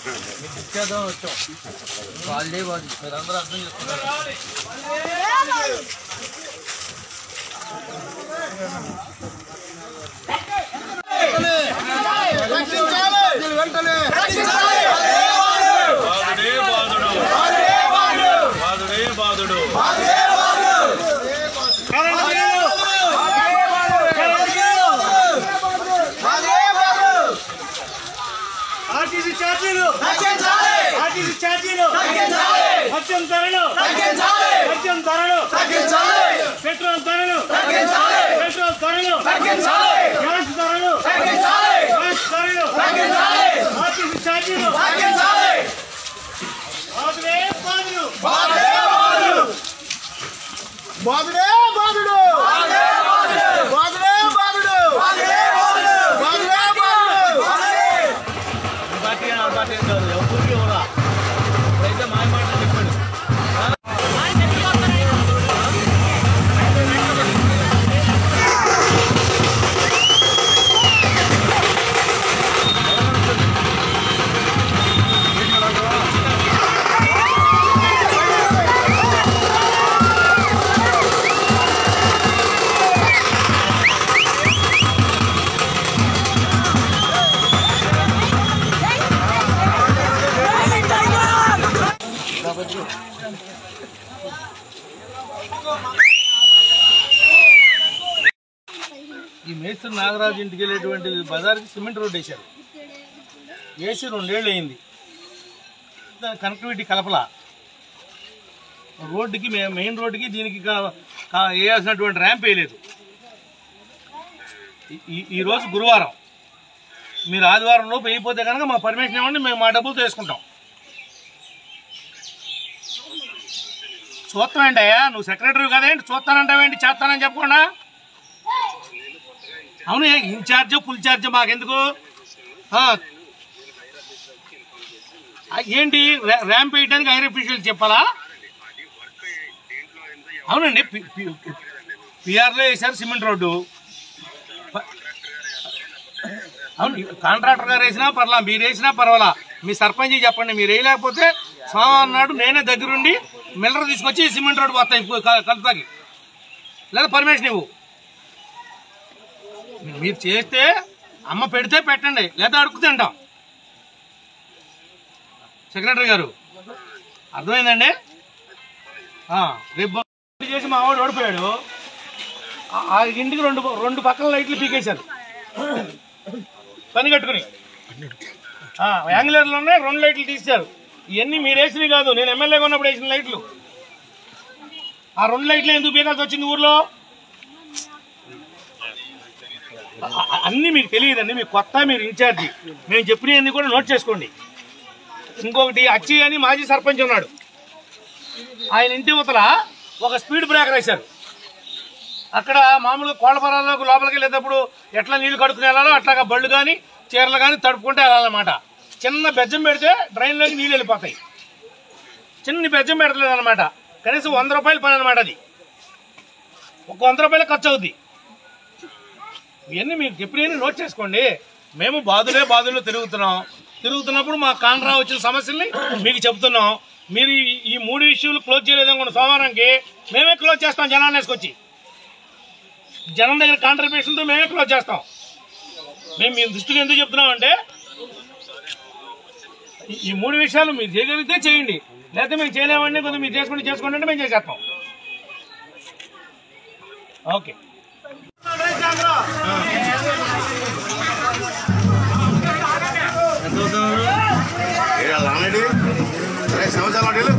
పెరిగిపోయినాయమ్మా ఇచ్చేద్దాం వచ్చాం వాళ్ళే వాళ్ళు అర్థం ఆర్టీసీ ఛార్జీలు ఆర్టీసీ ఛార్జీలు మద్యం ధరలు మద్యం ధరలు పెట్రోల్ ధరలు పెట్రోల్ ధరలు గ్యాస్ ధరలు గ్యాస్ ధరలు ఆర్టీసీ ఛార్జీలు బాధుడే బాధుడు బాధుడే బాధుడు బాధుడే బాధుడు నాగరాజు ఇంటికి వెళ్ళేటువంటి బజార్కి సిమెంట్ రోడ్ వేశారు. వేసి రెండేళ్ళు అయింది. దాని కనెక్టివిటీ కలపలా. రోడ్డుకి మెయిన్ రోడ్డుకి దీనికి వేయాల్సినటువంటి ర్యాంప్ వేయలేదు. ఈరోజు గురువారం. మీరు ఆదివారం లోపు వేయకపోతే కనుక మా పర్మిషన్ ఇవ్వండి మేము మా డబ్బులతో వేసుకుంటాం. చూస్తానండి అయ్యా? నువ్వు సెక్రటరీ కదేంటి? చూస్తానంటావేంటి చేస్తానని చెప్పకుండా? అవును ఇన్ఛార్జ్ ఫుల్ ఛార్జ్ మాకెందుకు? ఏంటి? ర్యాంప్ వేయడానికి హైర్ అఫీషియల్ చెప్పాలా? అవునండి పి- పి- పిఆర్లో వేశారు సిమెంట్ రోడ్డు. అవును కాంట్రాక్టర్ గారు వేసినా పర్లా మీరు వేసినా పర్వాలా. మీ సర్పంచ్ చెప్పండి మీరు వేయలేకపోతే స్వామి నాడు నేనే దగ్గరుండి మిల్లర్ తీసుకొచ్చి సిమెంట్ రోడ్డు పోతాయి కలుపుతాకి. లేదా పర్మిషన్ ఇవ్వు. మీరు చేస్తే అమ్మ పెడితే పెట్టండి లేదా అడుగు తింటాం. సెక్రటరీ గారు అర్థమైందండి? రేపు చేసి మా వాడు ఓడిపోయాడు. ఆ- ఇంటికి రెండు రెండు పక్కల లైట్లు పీకేశారు. పని కట్టుకుని. ఆ, యాంగులర్లోనే రెండు లైట్లు తీశారు. ఇవన్నీ మీరు వేసినవి కాదు నేను ఎమ్మెల్యేగా ఉన్నప్పుడు వేసిన లైట్లు. ఆ రెండు లైట్లు ఎందుకు పీకాల్సి వచ్చింది ఊర్లో? అన్నీ మీకు తెలియదండి మీకు కొత్త మీరు ఇన్ఛార్జి మేము చెప్పినవన్నీ కూడా నోట్ చేసుకోండి. ఇంకొకటి అచ్చి అని మాజీ సర్పంచ్ ఉన్నాడు. ఆయన ఇంటి ఉతల ఒక స్పీడ్ బ్రేకర్ వేశారు. అక్కడ మామూలుగా కోళ్ళపరాలకు లోపలికి వెళ్ళేటప్పుడు ఎట్లా నీళ్ళు కడుక్కుని వెళ్ళాలో అట్లాగా బళ్ళు కానీ చీరలు కానీ తడుపుకుంటే వెళ్ళాలన్నమాట. చిన్న బెజ్జం పెడితే డ్రైన్లోకి నీళ్ళు వెళ్ళిపోతాయి. చిన్న బెజ్జం పెడతలేదు అనమాట కనీసం వంద రూపాయల పని అనమాట అది. ఒక వంద రూపాయలు ఖర్చు అవుద్ది. ఇవన్నీ మీకు ఎప్పుడైనా నోట్ చేసుకోండి. మేము బాధులే బాధులు తిరుగుతున్నాం. తిరుగుతున్నప్పుడు మా కాంట్రా వచ్చిన సమస్యల్ని మీకు చెప్తున్నాం. మీరు ఈ- మూడు ఇష్యూలు క్లోజ్ చేయలేదనుకున్న అనుకోండి సోమవారంకి మేమే క్లోజ్ చేస్తాం జనాన్ని వేసుకొచ్చి. జనం దగ్గర కాంట్రిబ్యూషన్తో మేమే క్లోజ్ చేస్తాం. మేము మీ దృష్టిలో ఎందుకు చెప్తున్నామంటే ఈ- మూడు విషయాలు మీరు చేయగలిగితే చేయండి. లేకపోతే మేము చేయలేమండి కొంచెం మీరు చేసుకుంటే చేసుకోండి అంటే మేము చేసేస్తాం. ఓకే. ఎంత అవుతున్నారు సంవత్సరాలు అడిగారు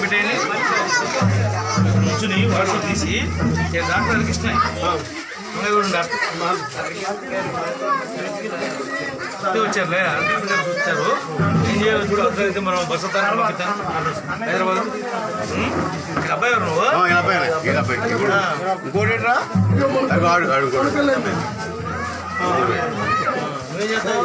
పెట్టేయండి తీసి డాక్టర్ కృష్ణ వచ్చారులే వచ్చారు. ఏం చేయాలి చూడు మనం బస్సు హైదరాబాద్. అబ్బాయి ఎవరు నువ్వు. నువ్వేం చేస్తావు?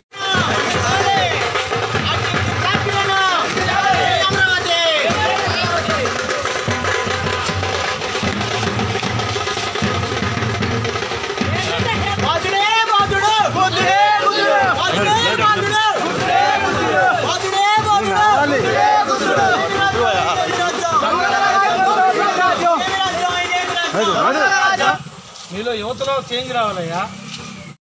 మీలో యువతలో చేంజ్ రావాలయ్యా